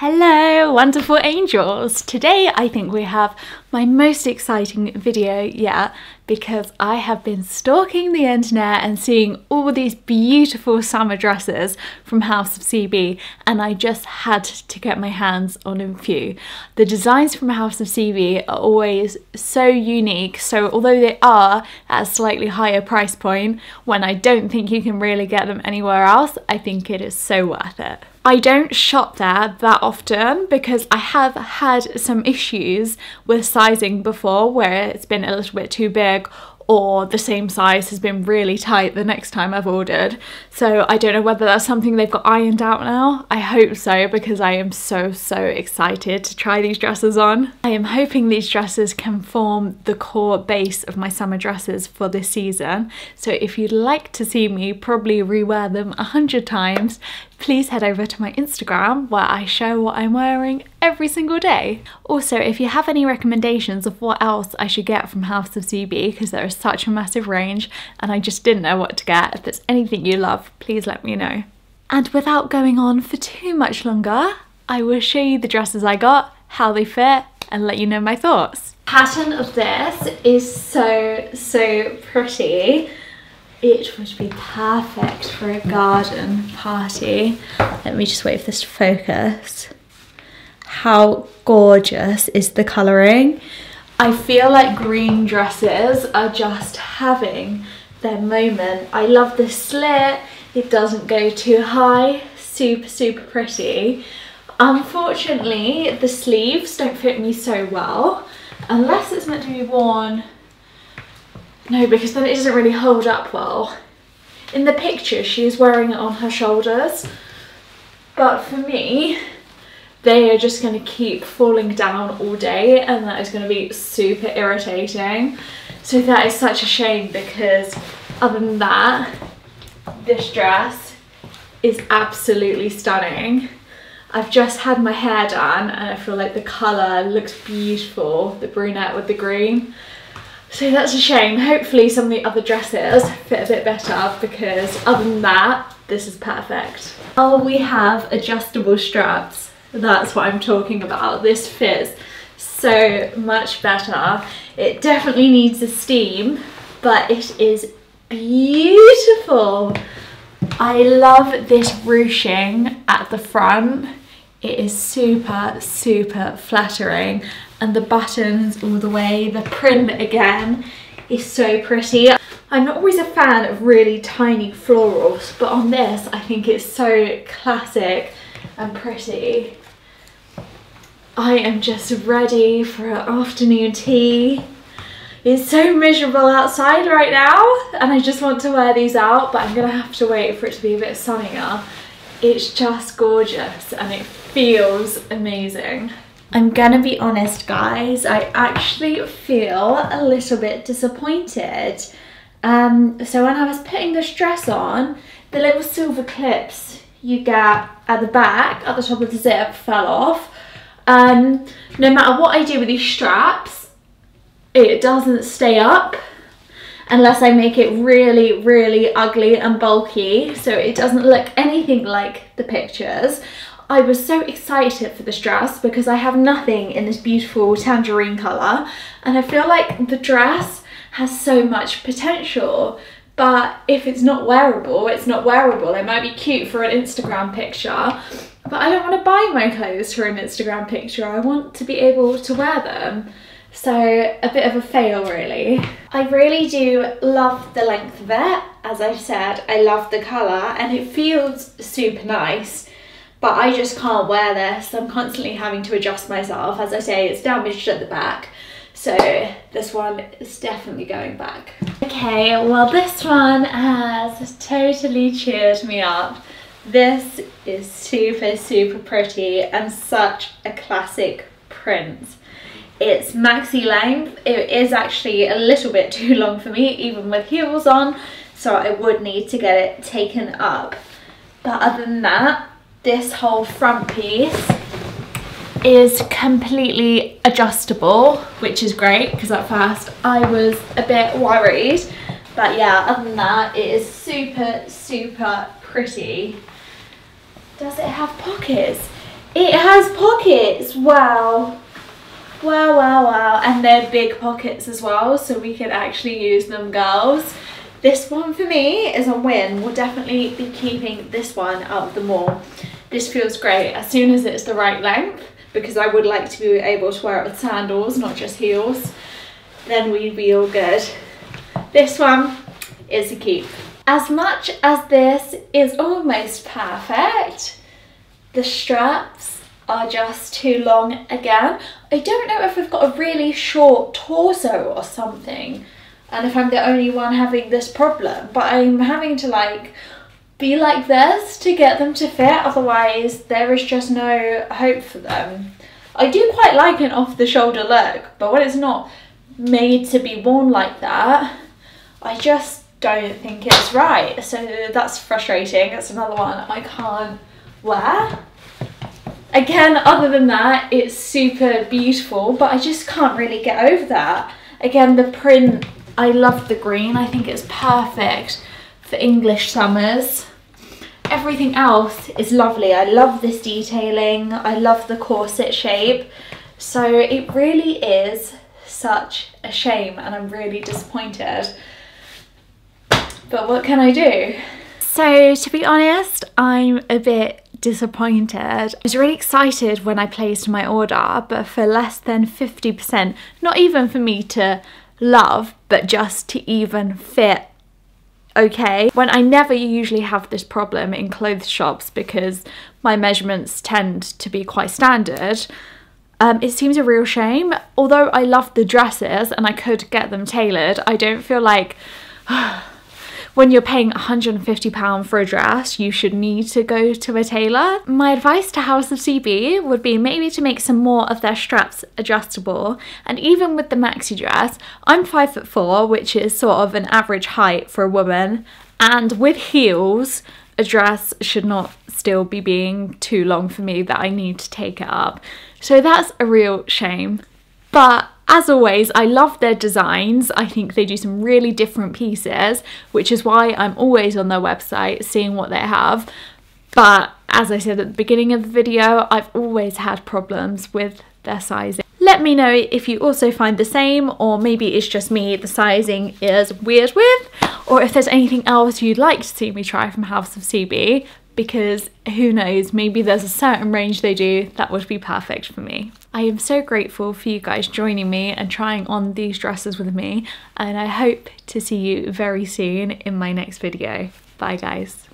Hello, wonderful angels! Today I think we have my most exciting video yet because I have been stalking the internet and seeing all these beautiful summer dresses from House of CB and I just had to get my hands on a few. The designs from House of CB are always so unique so although they are at a slightly higher price point when I don't think you can really get them anywhere else I think it is so worth it. I don't shop there that often because I have had some issues with sizing before where it's been a little bit too big or the same size has been really tight the next time I've ordered. So I don't know whether that's something they've got ironed out now. I hope so because I am so, so excited to try these dresses on. I am hoping these dresses can form the core base of my summer dresses for this season. So if you'd like to see me probably rewear them a hundred times, please head over to my Instagram where I show what I'm wearing every single day. Also, if you have any recommendations of what else I should get from House of CB, because there is such a massive range and I just didn't know what to get, if there's anything you love, please let me know. And without going on for too much longer, I will show you the dresses I got, how they fit, and let you know my thoughts. Pattern of this is so, so pretty it would be perfect for a garden party. Let me just wait for this to focus. How gorgeous is the colouring? I feel like green dresses are just having their moment. I love the slit, it doesn't go too high, super, super pretty. Unfortunately, the sleeves don't fit me so well, unless it's meant to be worn no, because then it doesn't really hold up well. In the picture, she is wearing it on her shoulders. But for me, they are just going to keep falling down all day and that is going to be super irritating. So that is such a shame because other than that, this dress is absolutely stunning. I've just had my hair done and I feel like the colour looks beautiful, the brunette with the green. So that's a shame. Hopefully some of the other dresses fit a bit better because other than that, this is perfect. Oh, we have adjustable straps. That's what I'm talking about. This fits so much better. It definitely needs a steam, but it is beautiful. I love this ruching at the front. It is super, super flattering and the buttons all the way, the print again is so pretty. I'm not always a fan of really tiny florals, but on this I think it's so classic and pretty. I am just ready for an afternoon tea. It's so miserable outside right now and I just want to wear these out, but I'm gonna have to wait for it to be a bit sunnier. It's just gorgeous and it feels amazing. I'm gonna be honest guys, I actually feel a little bit disappointed. Um, so when I was putting this dress on, the little silver clips you get at the back, at the top of the zip, fell off. Um, no matter what I do with these straps, it doesn't stay up unless I make it really, really ugly and bulky. So it doesn't look anything like the pictures. I was so excited for this dress because I have nothing in this beautiful tangerine colour and I feel like the dress has so much potential but if it's not wearable, it's not wearable. It might be cute for an Instagram picture but I don't want to buy my clothes for an Instagram picture. I want to be able to wear them. So a bit of a fail really. I really do love the length of it. As I said, I love the colour and it feels super nice but I just can't wear this. I'm constantly having to adjust myself. As I say, it's damaged at the back. So this one is definitely going back. Okay, well this one has totally cheered me up. This is super, super pretty and such a classic print. It's maxi length. It is actually a little bit too long for me, even with heels on, so I would need to get it taken up. But other than that, this whole front piece is completely adjustable, which is great because at first I was a bit worried. But yeah, other than that, it is super, super pretty. Does it have pockets? It has pockets, wow. Wow, wow, wow. And they're big pockets as well, so we can actually use them, girls. This one for me is a win. We'll definitely be keeping this one out of the mall. This feels great as soon as it's the right length because I would like to be able to wear it with sandals, not just heels. Then we'd be all good. This one is a keep. As much as this is almost perfect, the straps are just too long again. I don't know if we've got a really short torso or something and if I'm the only one having this problem, but I'm having to like be like this to get them to fit, otherwise there is just no hope for them. I do quite like an off the shoulder look, but when it's not made to be worn like that, I just don't think it's right. So that's frustrating. That's another one I can't wear. Again, other than that, it's super beautiful, but I just can't really get over that. Again, the print, I love the green. I think it's perfect for English summers. Everything else is lovely. I love this detailing. I love the corset shape. So it really is such a shame and I'm really disappointed. But what can I do? So to be honest, I'm a bit disappointed. I was really excited when I placed my order, but for less than 50%, not even for me to love, but just to even fit okay. When I never usually have this problem in clothes shops because my measurements tend to be quite standard, um, it seems a real shame. Although I love the dresses and I could get them tailored, I don't feel like when you're paying £150 for a dress, you should need to go to a tailor. My advice to House of CB would be maybe to make some more of their straps adjustable. And even with the maxi dress, I'm five foot four, which is sort of an average height for a woman. And with heels, a dress should not still be being too long for me that I need to take it up. So that's a real shame. But as always, I love their designs. I think they do some really different pieces, which is why I'm always on their website seeing what they have. But as I said at the beginning of the video, I've always had problems with their sizing. Let me know if you also find the same or maybe it's just me the sizing is weird with or if there's anything else you'd like to see me try from House of CB because who knows, maybe there's a certain range they do that would be perfect for me. I am so grateful for you guys joining me and trying on these dresses with me and I hope to see you very soon in my next video. Bye guys.